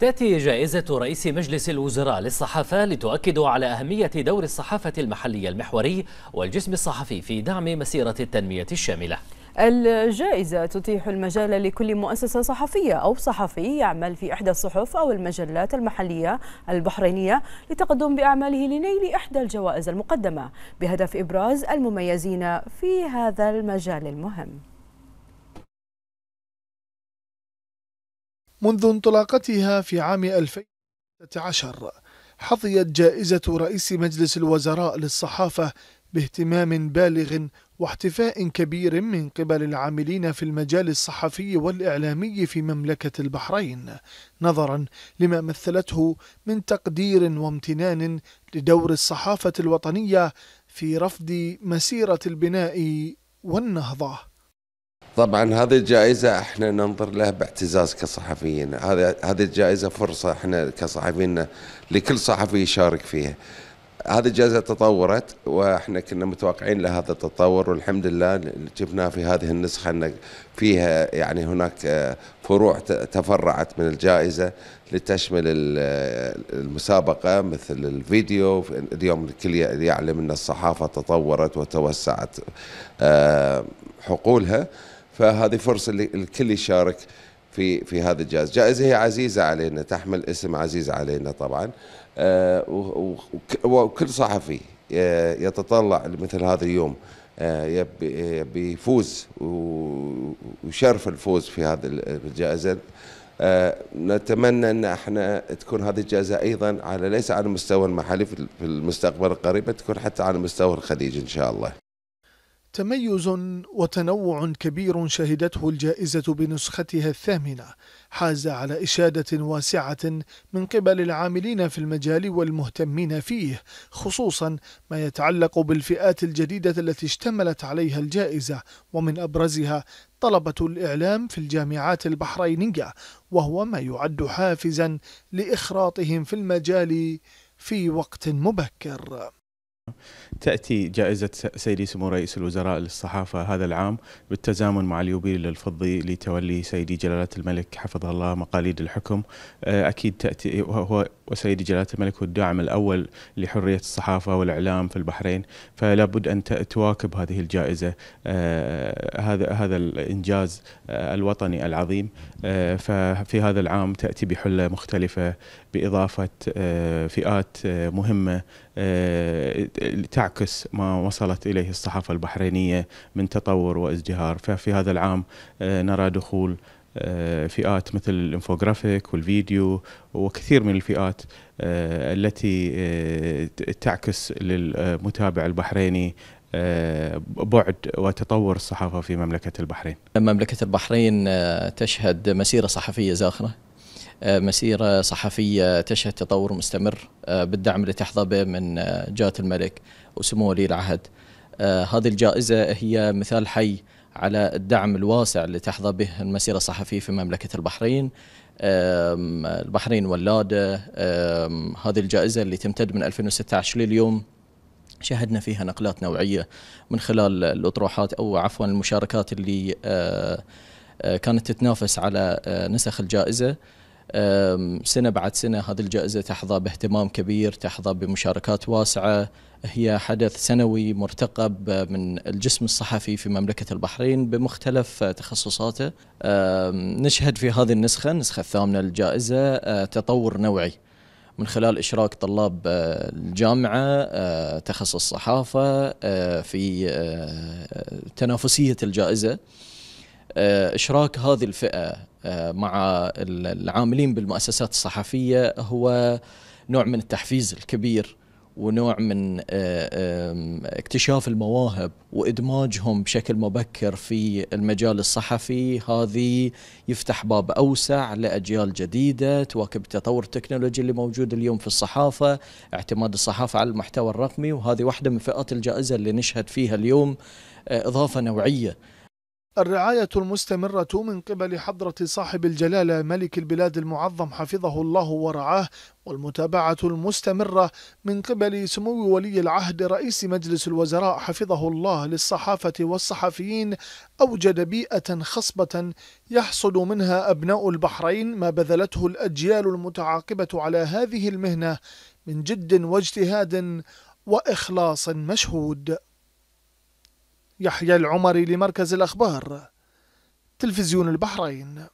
تأتي جائزة رئيس مجلس الوزراء للصحافة لتؤكد على أهمية دور الصحافة المحلية المحوري والجسم الصحفي في دعم مسيرة التنمية الشاملة. الجائزة تتيح المجال لكل مؤسسة صحفية أو صحفي يعمل في إحدى الصحف أو المجلات المحلية البحرينية لتقدم بأعماله لنيل إحدى الجوائز المقدمة بهدف إبراز المميزين في هذا المجال المهم. منذ انطلاقتها في عام 2016 حظيت جائزة رئيس مجلس الوزراء للصحافة باهتمام بالغ واحتفاء كبير من قبل العاملين في المجال الصحفي والإعلامي في مملكة البحرين نظرا لما مثلته من تقدير وامتنان لدور الصحافة الوطنية في رفض مسيرة البناء والنهضة. طبعا هذه الجائزة إحنا ننظر لها باعتزاز كصحفيين. هذه هذه الجائزة فرصة إحنا كصحفيين لكل صحفي يشارك فيها. هذه الجائزة تطورت وإحنا كنا متوقعين لهذا التطور والحمد لله شفناه في هذه النسخة إن فيها يعني هناك فروع تفرعت من الجائزة لتشمل المسابقة مثل الفيديو اليوم الكل يعلم إن الصحافة تطورت وتوسعت آه، حقولها. فهذه فرصة الكل يشارك في في هذا الجائزة، جائزة هي عزيزة علينا تحمل اسم عزيز علينا طبعا. آه، وكل صحفي يتطلع لمثل هذا اليوم آه، يبي يفوز ويشرف الفوز في هذه الجائزة. آه، نتمنى إن إحنا تكون هذه الجائزة أيضا على ليس على المستوى المحلي في المستقبل القريب تكون حتى على مستوى الخليج إن شاء الله. تميز وتنوع كبير شهدته الجائزة بنسختها الثامنة حاز على إشادة واسعة من قبل العاملين في المجال والمهتمين فيه خصوصا ما يتعلق بالفئات الجديدة التي اشتملت عليها الجائزة ومن أبرزها طلبة الإعلام في الجامعات البحرينية وهو ما يعد حافزا لإخراطهم في المجال في وقت مبكر. تأتي جائزة سيدي سمو رئيس الوزراء للصحافة هذا العام بالتزامن مع اليوبيل الفضي لتولي سيدي جلالة الملك حفظه الله مقاليد الحكم. آه، أكيد تأتي هو وسيدي جلالة الملك هو الداعم الأول لحرية الصحافة والإعلام في البحرين فلا بد أن تواكب هذه الجائزة. آه، هذا هذا الإنجاز آه، الوطني العظيم. ففي هذا العام تأتي بحلة مختلفة بإضافة فئات مهمة. تعكس ما وصلت إليه الصحافة البحرينية من تطور وازدهار. ففي هذا العام آه، نرى دخول آه، فئات مثل الإنفوغرافيك والفيديو وكثير من الفئات آه، التي تعكس للمتابع البحريني بعد وتطور الصحافة في مملكة البحرين. مملكة البحرين تشهد مسيرة صحفية زاخرة. مسيرة صحفية تشهد تطور مستمر آه، بالدعم اللي تحظى به من آه، جلالة الملك وسمو ولي العهد. هذه الجائزة هي مثال حي على الدعم الواسع اللي تحظى به المسيرة الصحفية في مملكة البحرين. البحرين ولادة. هذه الجائزة اللي تمتد من 2016 لليوم شهدنا فيها نقلات نوعية من خلال الأطروحات أو عفوا المشاركات اللي كانت تتنافس على نسخ الجائزة. سنة بعد سنة هذه الجائزة تحظى باهتمام كبير تحظى بمشاركات واسعة. هي حدث سنوي مرتقب من الجسم الصحفي في مملكة البحرين بمختلف تخصصاته. نشهد في هذه النسخة النسخة الثامنة للجائزة أه، تطور نوعي. من خلال إشراك طلاب أه، الجامعة أه، تخصص صحافة في تنافسية الجائزة. إشراك هذه الفئة آه، مع العاملين بالمؤسسات الصحفية هو نوع من التحفيز الكبير ونوع من آه، اكتشاف المواهب وإدماجهم بشكل مبكر في المجال الصحفي. هذه يفتح باب أوسع لأجيال جديدة تواكب التطور التكنولوجي اللي موجود اليوم في الصحافة، اعتماد الصحافة على المحتوى الرقمي. وهذه واحدة من فئات الجائزة اللي نشهد فيها اليوم آه، إضافة نوعية الرعاية المستمرة من قبل حضرة صاحب الجلالة ملك البلاد المعظم حفظه الله ورعاه والمتابعة المستمرة من قبل سمو ولي العهد رئيس مجلس الوزراء حفظه الله للصحافة والصحفيين أوجد بيئة خصبة يحصد منها أبناء البحرين ما بذلته الأجيال المتعاقبة على هذه المهنة من جد واجتهاد وإخلاص مشهود. يحيى العمري لمركز الأخبار تلفزيون البحرين.